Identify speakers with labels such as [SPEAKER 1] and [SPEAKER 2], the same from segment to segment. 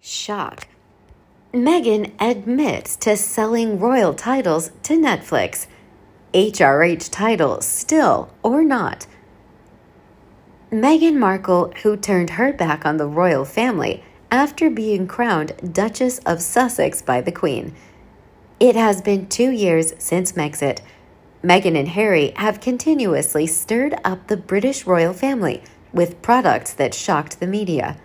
[SPEAKER 1] Shock. Meghan admits to selling royal titles to Netflix. HRH title still or not. Meghan Markle, who turned her back on the royal family after being crowned Duchess of Sussex by the Queen. It has been two years since Megxit. Meghan and Harry have continuously stirred up the British royal family with products that shocked the media.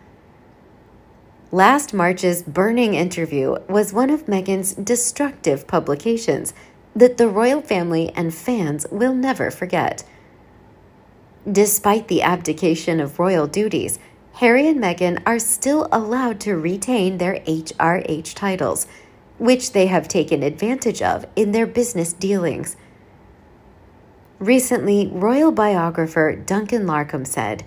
[SPEAKER 1] Last March's burning interview was one of Meghan's destructive publications that the royal family and fans will never forget. Despite the abdication of royal duties, Harry and Meghan are still allowed to retain their HRH titles, which they have taken advantage of in their business dealings. Recently, royal biographer Duncan Larcombe said,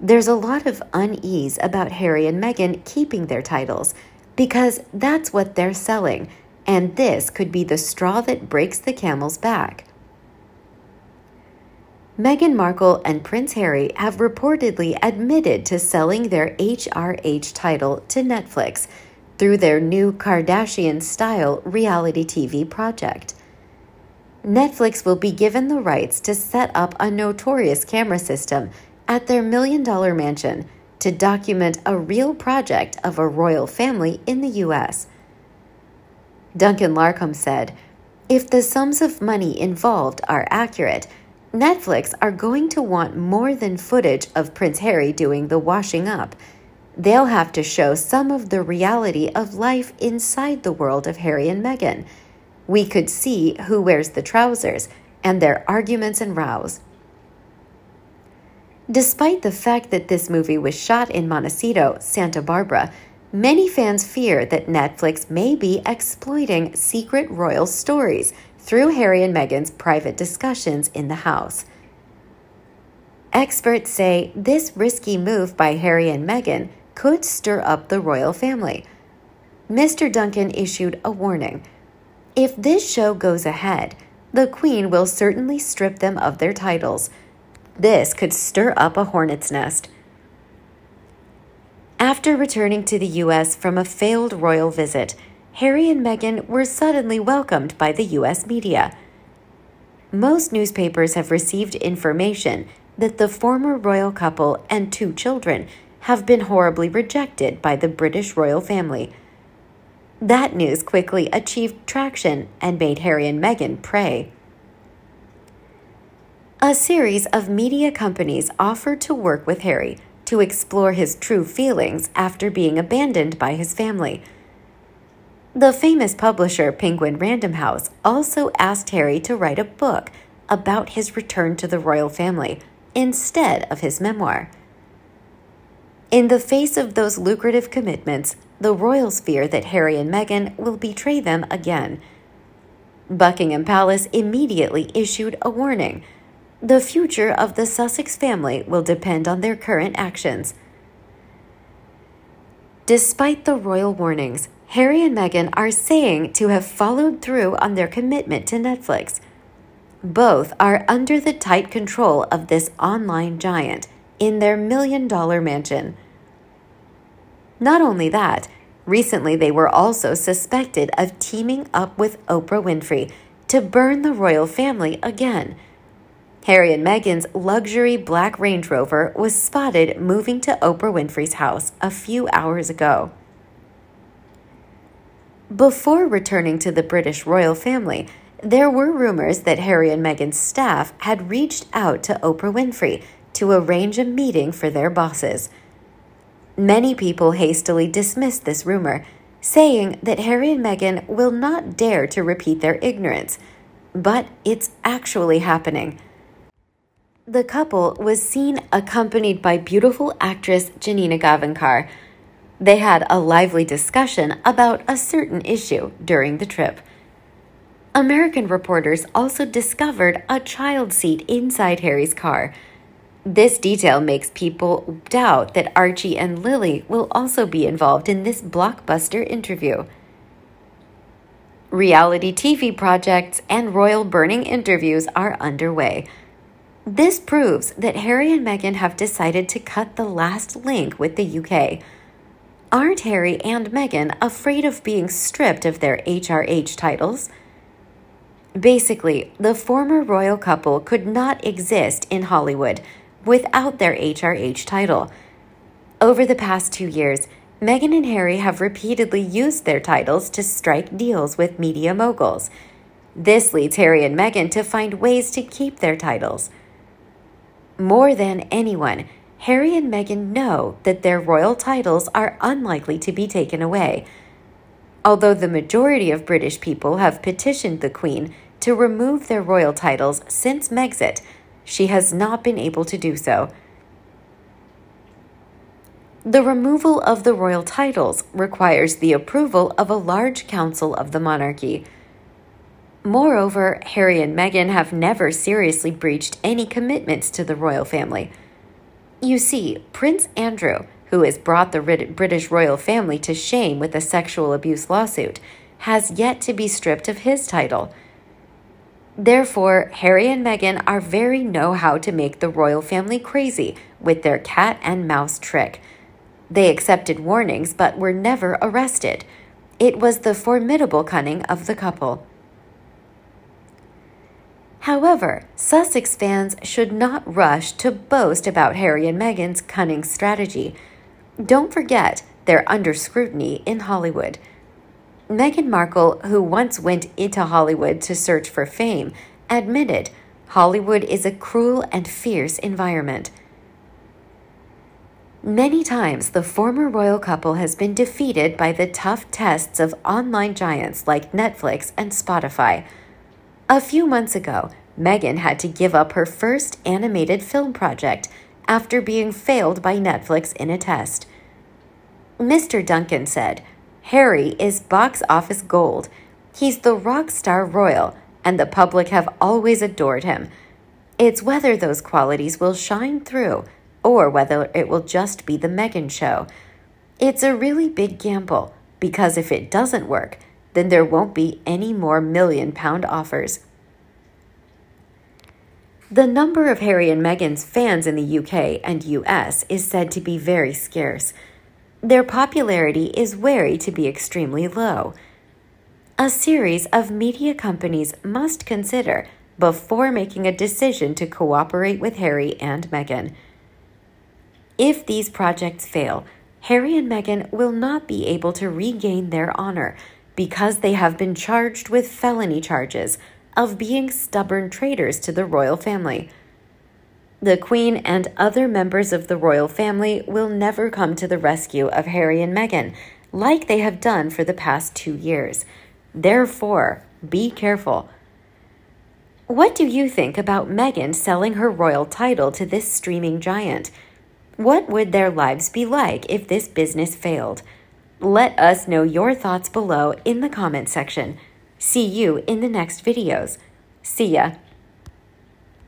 [SPEAKER 1] there's a lot of unease about Harry and Meghan keeping their titles because that's what they're selling, and this could be the straw that breaks the camel's back. Meghan Markle and Prince Harry have reportedly admitted to selling their HRH title to Netflix through their new Kardashian style reality TV project. Netflix will be given the rights to set up a notorious camera system at their million dollar mansion to document a real project of a royal family in the U.S. Duncan Larcombe said, If the sums of money involved are accurate, Netflix are going to want more than footage of Prince Harry doing the washing up. They'll have to show some of the reality of life inside the world of Harry and Meghan. We could see who wears the trousers and their arguments and rows. Despite the fact that this movie was shot in Montecito, Santa Barbara, many fans fear that Netflix may be exploiting secret royal stories through Harry and Meghan's private discussions in the house. Experts say this risky move by Harry and Meghan could stir up the royal family. Mr. Duncan issued a warning. If this show goes ahead, the Queen will certainly strip them of their titles this could stir up a hornet's nest. After returning to the U.S. from a failed royal visit, Harry and Meghan were suddenly welcomed by the U.S. media. Most newspapers have received information that the former royal couple and two children have been horribly rejected by the British royal family. That news quickly achieved traction and made Harry and Meghan pray. A series of media companies offered to work with Harry to explore his true feelings after being abandoned by his family. The famous publisher Penguin Random House also asked Harry to write a book about his return to the royal family instead of his memoir. In the face of those lucrative commitments, the royals fear that Harry and Meghan will betray them again. Buckingham Palace immediately issued a warning the future of the Sussex family will depend on their current actions. Despite the royal warnings, Harry and Meghan are saying to have followed through on their commitment to Netflix. Both are under the tight control of this online giant in their million dollar mansion. Not only that, recently they were also suspected of teaming up with Oprah Winfrey to burn the royal family again Harry and Meghan's luxury black Range Rover was spotted moving to Oprah Winfrey's house a few hours ago. Before returning to the British royal family, there were rumors that Harry and Meghan's staff had reached out to Oprah Winfrey to arrange a meeting for their bosses. Many people hastily dismissed this rumor, saying that Harry and Meghan will not dare to repeat their ignorance. But it's actually happening. The couple was seen accompanied by beautiful actress Janina Gavankar. They had a lively discussion about a certain issue during the trip. American reporters also discovered a child seat inside Harry's car. This detail makes people doubt that Archie and Lily will also be involved in this blockbuster interview. Reality TV projects and royal burning interviews are underway. This proves that Harry and Meghan have decided to cut the last link with the UK. aren't Harry and Meghan afraid of being stripped of their HRH titles? Basically, the former royal couple could not exist in Hollywood without their HRH title. Over the past two years, Meghan and Harry have repeatedly used their titles to strike deals with media moguls. This leads Harry and Meghan to find ways to keep their titles. More than anyone, Harry and Meghan know that their royal titles are unlikely to be taken away. Although the majority of British people have petitioned the Queen to remove their royal titles since Megxit, she has not been able to do so. The removal of the royal titles requires the approval of a large council of the monarchy. Moreover, Harry and Meghan have never seriously breached any commitments to the royal family. You see, Prince Andrew, who has brought the British royal family to shame with a sexual abuse lawsuit, has yet to be stripped of his title. Therefore, Harry and Meghan are very know how to make the royal family crazy with their cat and mouse trick they accepted warnings but were never arrested. It was the formidable cunning of the couple. However, Sussex fans should not rush to boast about Harry and Meghan's cunning strategy. Don't forget, they're under scrutiny in Hollywood. Meghan Markle, who once went into Hollywood to search for fame, admitted Hollywood is a cruel and fierce environment. Many times, the former royal couple has been defeated by the tough tests of online giants like Netflix and Spotify. A few months ago, Meghan had to give up her first animated film project after being failed by Netflix in a test. Mr. Duncan said, Harry is box office gold. He's the rock star royal, and the public have always adored him. It's whether those qualities will shine through or whether it will just be the Meghan show. It's a really big gamble because if it doesn't work, then there won't be any more million pound offers. The number of Harry and Meghan's fans in the UK and US is said to be very scarce. Their popularity is wary to be extremely low. A series of media companies must consider before making a decision to cooperate with Harry and Meghan. If these projects fail, Harry and Meghan will not be able to regain their honor because they have been charged with felony charges of being stubborn traitors to the royal family. The Queen and other members of the royal family will never come to the rescue of Harry and Meghan, like they have done for the past two years. Therefore, be careful. What do you think about Meghan selling her royal title to this streaming giant? What would their lives be like if this business failed? Let us know your thoughts below in the comment section. See you in the next videos. See ya.